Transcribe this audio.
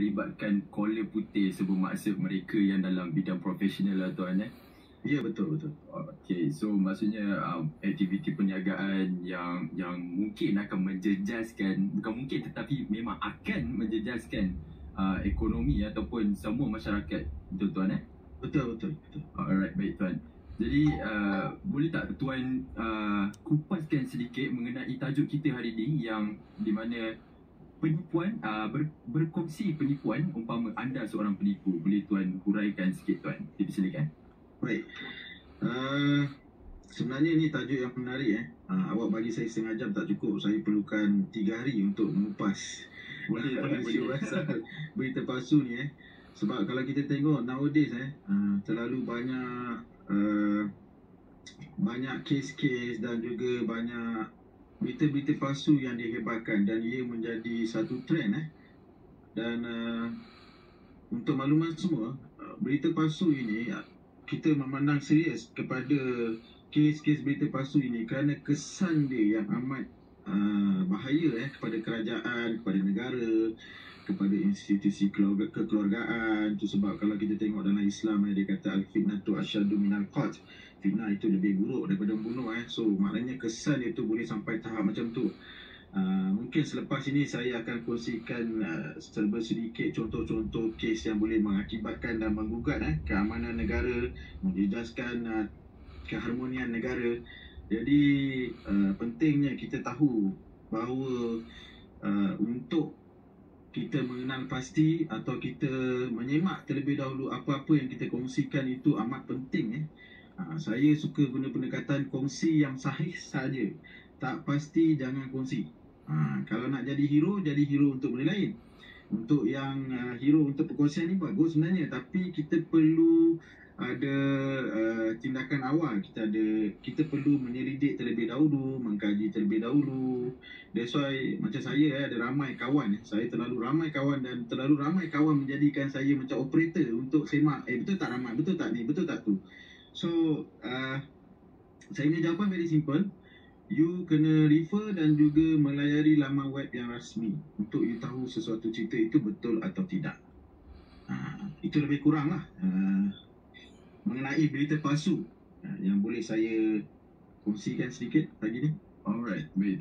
melibatkan kola putih sebermaksud mereka yang dalam bidang profesional lah tuan eh. Ya betul betul. Okay, so maksudnya um, aktiviti perniagaan yang yang mungkin akan menjejaskan, bukan mungkin tetapi memang akan menjejaskan uh, ekonomi ataupun semua masyarakat. Betul tuan eh? Betul betul betul. Alright, baik tuan. Jadi uh, boleh tak tuan uh, kupaskan sedikit mengenai tajuk kita hari ini yang di mana penipuan uh, ber, berkongsi penipuan umpama anda seorang penipu. Boleh tuan huraikan sikit tuan? Dipersilakan. Baik. Uh, sebenarnya ni tajuk yang menarik eh. Uh, awak bagi saya setengah jam tak cukup. Saya perlukan tiga hari untuk mengupas Boleh, boleh, isu boleh. pasal berita palsu ni eh. Sebab kalau kita tengok nowadays eh, uh, terlalu banyak uh, banyak kes-kes dan juga banyak berita-berita palsu yang dihebatkan dan ia menjadi satu trend eh. Dan uh, untuk makluman semua, uh, berita palsu ini uh, kita memandang serius kepada kes-kes berita palsu ini kerana kesan dia yang amat uh, bahaya eh kepada kerajaan, kepada negara, kepada institusi keluarga kekeluargaan. Itu sebab kalau kita tengok dalam Islam eh, dia kata al-fitnatu asyadu minal qat. Fitnah itu lebih buruk daripada membunuh eh. So maknanya kesan itu boleh sampai tahap macam tu. Uh, mungkin selepas ini saya akan kongsikan uh, serba sedikit contoh-contoh kes yang boleh mengakibatkan dan menggugat eh, keamanan negara, menjejaskan uh, keharmonian negara. Jadi uh, pentingnya kita tahu bahawa uh, untuk kita mengenal pasti atau kita menyemak terlebih dahulu apa-apa yang kita kongsikan itu amat penting eh. Uh, saya suka guna pendekatan kongsi yang sahih saja. Tak pasti jangan kongsi. Ha, kalau nak jadi hero, jadi hero untuk benda lain. Untuk yang uh, hero untuk perkongsian ni bagus sebenarnya. Tapi kita perlu ada uh, tindakan awal. Kita ada kita perlu menyelidik terlebih dahulu, mengkaji terlebih dahulu. That's why macam saya eh, ada ramai kawan. eh. Saya terlalu ramai kawan dan terlalu ramai kawan menjadikan saya macam operator untuk semak. Eh betul tak ramai? Betul tak ni? Betul tak tu? So, uh, saya punya jawapan very simple you kena refer dan juga melayari laman web yang rasmi untuk you tahu sesuatu cerita itu betul atau tidak. Ha, itu lebih kurang lah uh, mengenai berita palsu uh, yang boleh saya kongsikan sedikit pagi ni. Alright, baik.